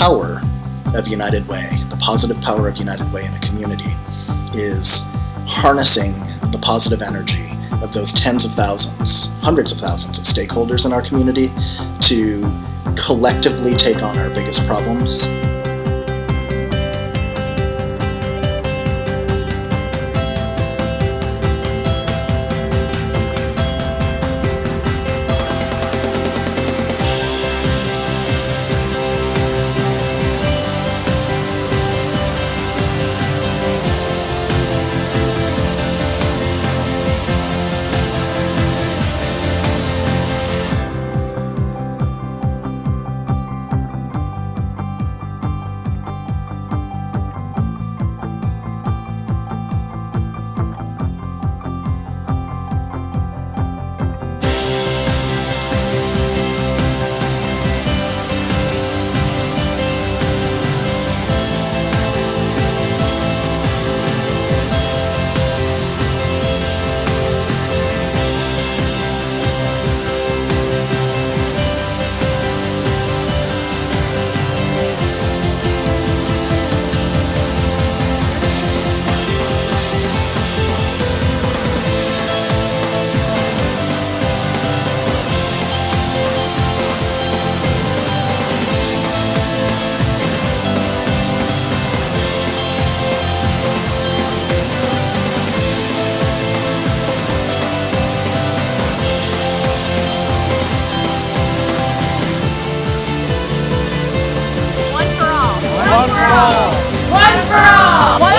power of United Way, the positive power of United Way in a community, is harnessing the positive energy of those tens of thousands, hundreds of thousands of stakeholders in our community to collectively take on our biggest problems. One for all. One for all.